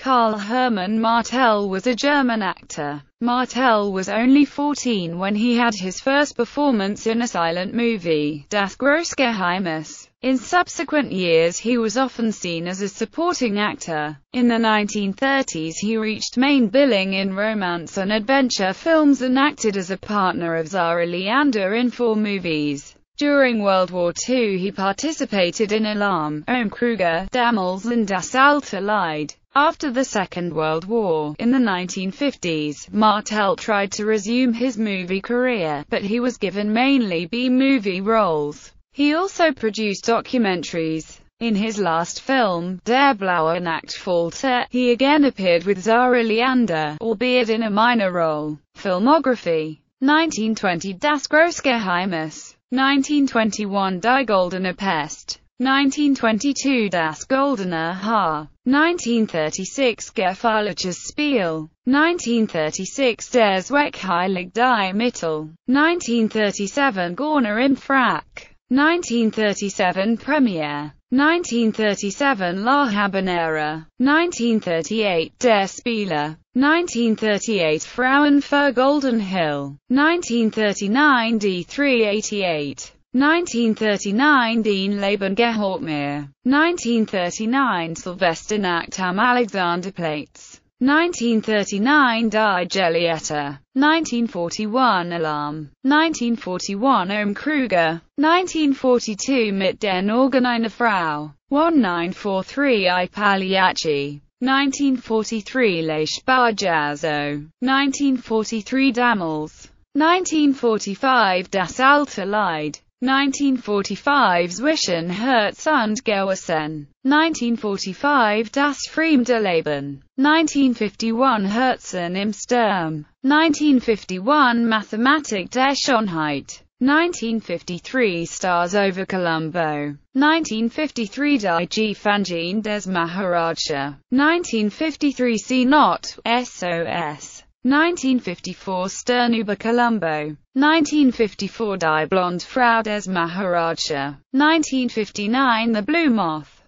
Karl Hermann Martell was a German actor. Martell was only 14 when he had his first performance in a silent movie, Das große Geheimnis. In subsequent years he was often seen as a supporting actor. In the 1930s he reached main billing in romance and adventure films and acted as a partner of Zara Leander in four movies. During World War II he participated in Alarm, Ohm Kruger, Damals and Das alte Lied. After the Second World War, in the 1950s, Martell tried to resume his movie career, but he was given mainly B-movie roles. He also produced documentaries. In his last film, Der blaue Nachtfalter, he again appeared with Zara Leander, albeit in a minor role. Filmography 1920 Das große Geheimnis 1921 Die Goldene Pest 1922 Das Goldene Haar 1936 Gefährliches Spiel. 1936 Der Zweck heiligt die Mittel. 1937 Gauner im Frack. 1937 Premiere 1937 La Habanera. 1938 Der Spieler. 1938 Frauen für Golden Hill. 1939 D388 1939 Dein Leben gehört mir. 1939 Sylvester Silvesternacht am Alexanderplatz 1939 Die Gelietta 1941 Alarm. 1941 Ohm Kruger. 1942 Mit den Augen einer Frau 1943 I Pagliacci. 1943 Lache Bajazzo 1943 Damals. 1945 Das alte Lied 1945 Zwischen Herz und Gewissen. 1945 Das fremde Leben. 1951 Herzen im Sturm. 1951 Mathematik der Schönheit. 1953 Stars over Colombo. 1953 Die Gefangene des Maharaja. 1953 C. Not, SOS. 1954 Stern über Colombo. 1954 Die Blonde Frau des Maharaja. 1959 The Blue Moth.